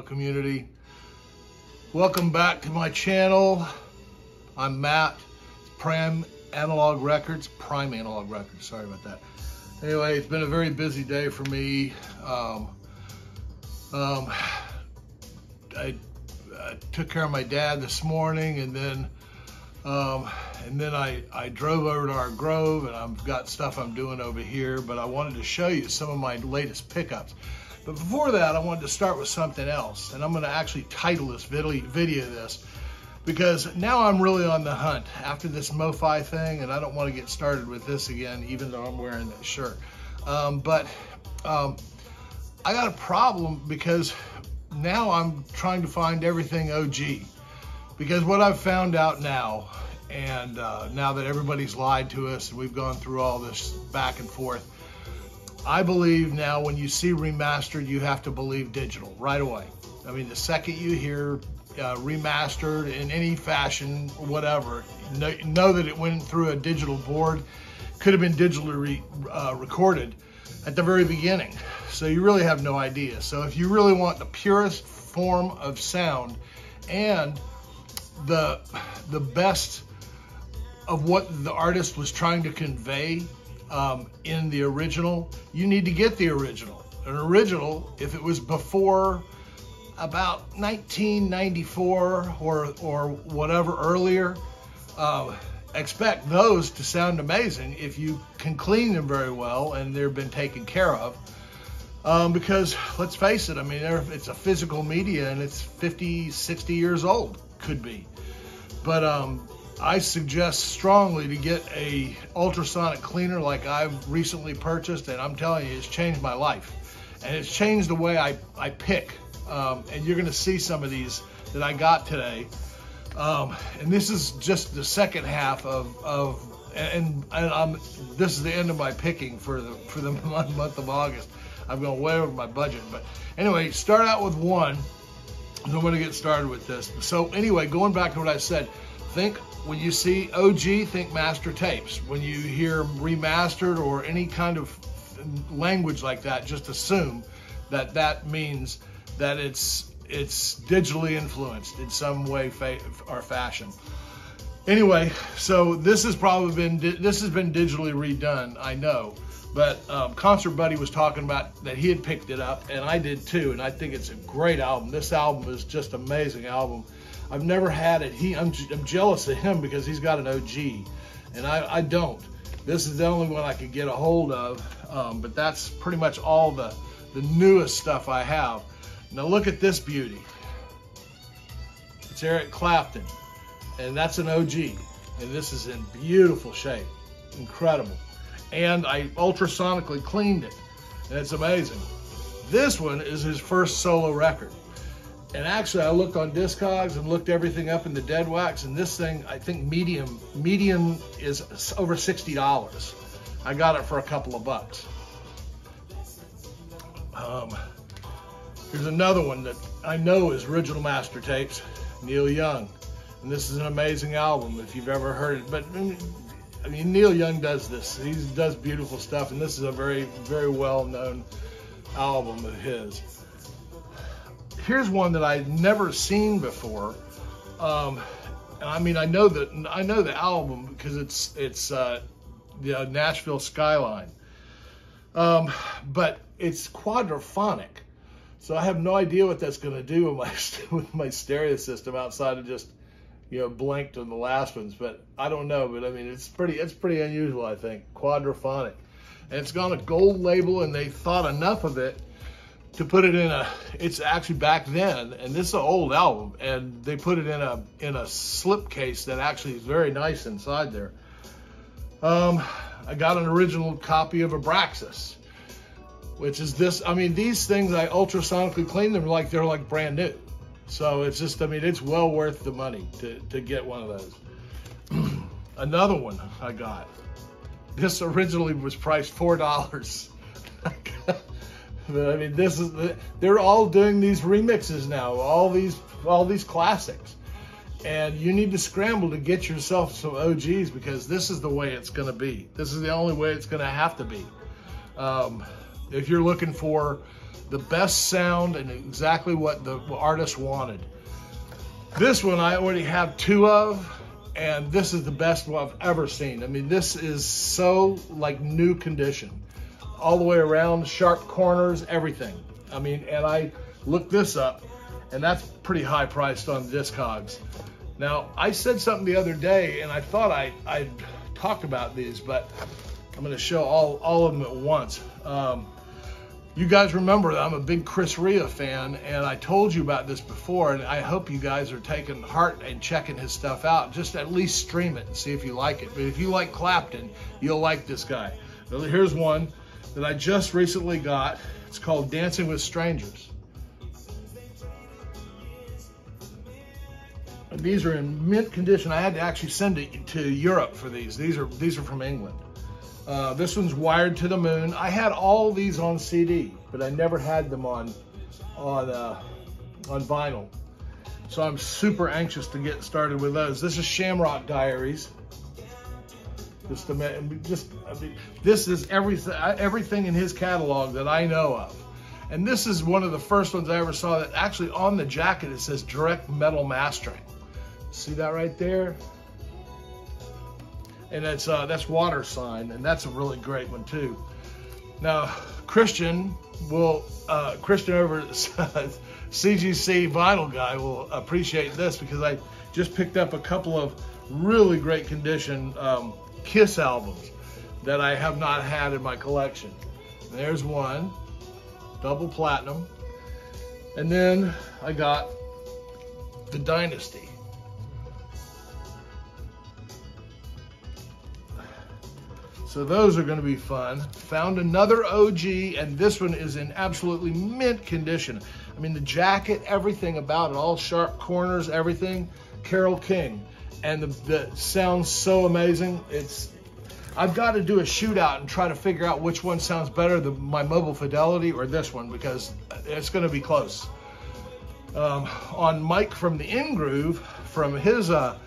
Community, welcome back to my channel. I'm Matt, Prime Analog Records, Prime Analog Records, sorry about that. Anyway, it's been a very busy day for me. Um, um, I, I, took care of my dad this morning and then um, and then I, I drove over to our Grove and I've got stuff I'm doing over here, but I wanted to show you some of my latest pickups. But before that, I wanted to start with something else, and I'm gonna actually title this video, this, because now I'm really on the hunt after this MoFi thing, and I don't wanna get started with this again, even though I'm wearing that shirt. Um, but um, I got a problem because now I'm trying to find everything OG. Because what I've found out now, and uh, now that everybody's lied to us and we've gone through all this back and forth, I believe now when you see remastered, you have to believe digital right away. I mean, the second you hear uh, remastered in any fashion, whatever, know, know, that it went through a digital board, could have been digitally re, uh, recorded at the very beginning. So you really have no idea. So if you really want the purest form of sound and the the best of what the artist was trying to convey um, in the original, you need to get the original. An original, if it was before about 1994 or, or whatever earlier, uh, expect those to sound amazing if you can clean them very well and they've been taken care of. Um, because let's face it, I mean, it's a physical media and it's 50, 60 years old, could be. But um, I suggest strongly to get a ultrasonic cleaner like I've recently purchased, and I'm telling you, it's changed my life. And it's changed the way I, I pick. Um, and you're gonna see some of these that I got today. Um, and this is just the second half of, of and, and I'm, this is the end of my picking for the, for the month of August. I've gone way over my budget. But anyway, start out with one. I'm gonna get started with this. So anyway, going back to what I said, think when you see OG, think master tapes. When you hear remastered or any kind of language like that, just assume that that means that it's it's digitally influenced in some way fa or fashion. Anyway, so this has probably been this has been digitally redone, I know. But um, Concert Buddy was talking about that he had picked it up, and I did too. And I think it's a great album. This album is just amazing album. I've never had it. He, I'm, I'm jealous of him because he's got an OG, and I, I don't. This is the only one I could get a hold of, um, but that's pretty much all the, the newest stuff I have. Now look at this beauty. It's Eric Clapton, and that's an OG, and this is in beautiful shape, incredible. And I ultrasonically cleaned it, and it's amazing. This one is his first solo record. And actually, I looked on Discogs and looked everything up in the dead wax, and this thing, I think medium, medium is over $60. I got it for a couple of bucks. Um, here's another one that I know is original master tapes, Neil Young. And this is an amazing album if you've ever heard it. But I mean, Neil Young does this. He does beautiful stuff, and this is a very, very well-known album of his here's one that I'd never seen before. Um, and I mean, I know that I know the album because it's it's uh, the Nashville Skyline, um, but it's quadraphonic, so I have no idea what that's going to do with my with my stereo system outside of just you know blanked on the last ones. But I don't know. But I mean, it's pretty it's pretty unusual. I think quadraphonic, and it's got a gold label, and they thought enough of it to put it in a it's actually back then and this is an old album and they put it in a in a slip case that actually is very nice inside there um, i got an original copy of abraxas which is this i mean these things i ultrasonically clean them like they're like brand new so it's just i mean it's well worth the money to to get one of those another one i got this originally was priced four dollars I mean, this is they're all doing these remixes now, all these all these classics, and you need to scramble to get yourself some OGs because this is the way it's going to be. This is the only way it's going to have to be. Um, if you're looking for the best sound and exactly what the artist wanted. This one I already have two of, and this is the best one I've ever seen. I mean, this is so like new condition, all the way around, sharp corners, everything. I mean, and I looked this up, and that's pretty high priced on Discogs. Now, I said something the other day, and I thought I, I'd talked about these, but I'm gonna show all, all of them at once. Um, you guys remember that I'm a big Chris Rea fan, and I told you about this before, and I hope you guys are taking heart and checking his stuff out. Just at least stream it and see if you like it. But if you like Clapton, you'll like this guy. Here's one that I just recently got. It's called Dancing with Strangers. And these are in mint condition. I had to actually send it to Europe for these. These are these are from England. Uh, this one's wired to the moon. I had all these on CD, but I never had them on on uh, on vinyl. So I'm super anxious to get started with those. This is Shamrock Diaries. Just a just I mean, this is everything everything in his catalog that I know of. And this is one of the first ones I ever saw that actually on the jacket it says direct metal mastering. See that right there? And that's uh, that's water sign, and that's a really great one too. Now, Christian will uh, Christian over at CGC Vinyl Guy will appreciate this because I just picked up a couple of really great condition um, Kiss albums that I have not had in my collection. There's one, double platinum, and then I got the Dynasty. So those are gonna be fun. Found another OG, and this one is in absolutely mint condition. I mean, the jacket, everything about it, all sharp corners, everything, Carole King. And the, the sounds so amazing. It's, I've got to do a shootout and try to figure out which one sounds better, the, my Mobile Fidelity or this one, because it's gonna be close. Um, on Mike from the In Groove, from his uh,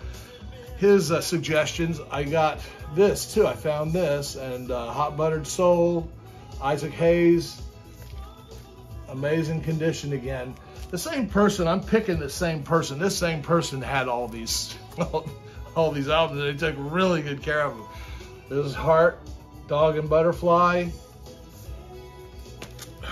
his uh, suggestions, I got this too. I found this and uh, Hot Buttered Soul, Isaac Hayes, amazing condition again. The same person, I'm picking the same person. This same person had all these, all, these albums they took really good care of them. This is Heart, Dog and Butterfly.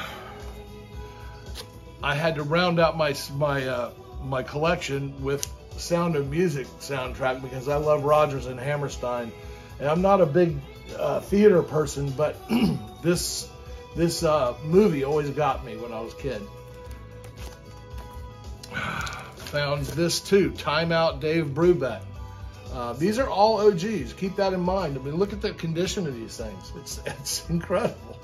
I had to round out my my uh, my collection with Sound of Music soundtrack because I love Rodgers and Hammerstein. And I'm not a big uh, theater person, but this this uh, movie always got me when I was a kid. Found this too, Time Out Dave Brubeck. Uh, these are all OGs. Keep that in mind. I mean, look at the condition of these things. It's it's incredible.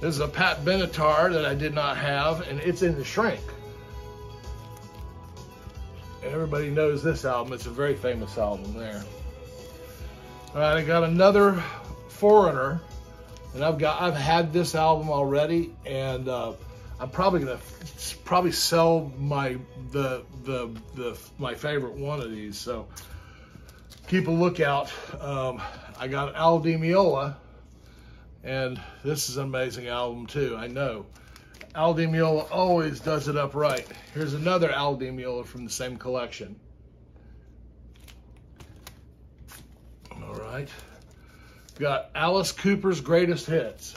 This is a Pat Benatar that I did not have, and it's in the shrink. Everybody knows this album. It's a very famous album there. All right, I got another Foreigner, and I've got I've had this album already, and uh, I'm probably gonna probably sell my the the the my favorite one of these. So keep a lookout. Um, I got Al Di Meola, and this is an amazing album too. I know. Al Di Meola always does it up right. Here's another Al Di Meola from the same collection. All right. Got Alice Cooper's Greatest Hits.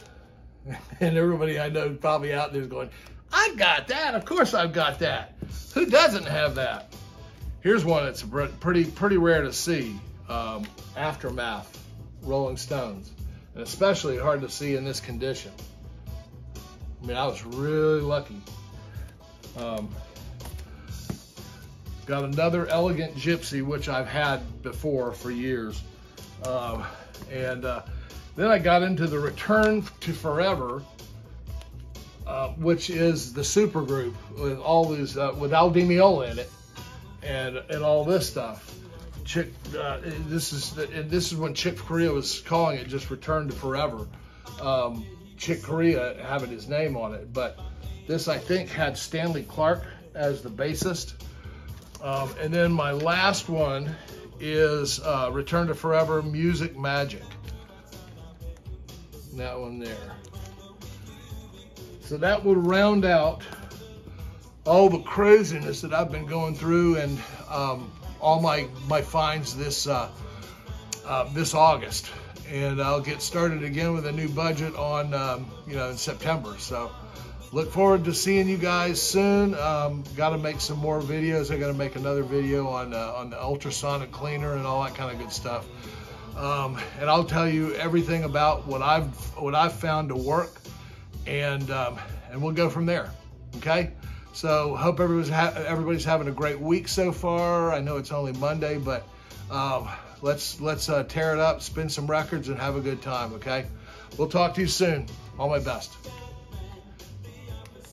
And everybody I know probably out there is going, I got that. Of course I've got that. Who doesn't have that? Here's one that's pretty pretty rare to see. Um, Aftermath, Rolling Stones. And especially hard to see in this condition. I mean, I was really lucky. Um, got another elegant gypsy, which I've had before for years. Um, and uh, then I got into the Return to Forever, uh, which is the super group with all these, uh, with Al Di Meola in it and, and all this stuff. Chick, uh, this is and this is when Chick Corea was calling it just Return to Forever. Um, Chick Corea having his name on it, but this I think had Stanley Clarke as the bassist. Um, and then my last one is uh, Return to Forever Music Magic. That one there. So that will round out all the craziness that I've been going through and um, all my my finds this uh, uh, this August, and I'll get started again with a new budget on um, you know in September. So look forward to seeing you guys soon. Um, got to make some more videos. I got to make another video on uh, on the ultrasonic cleaner and all that kind of good stuff. Um, and I'll tell you everything about what I've what I've found to work, and um, and we'll go from there. Okay. So hope everybody's ha everybody's having a great week so far. I know it's only Monday, but um, let's let's uh, tear it up, spin some records, and have a good time. Okay. We'll talk to you soon. All my best.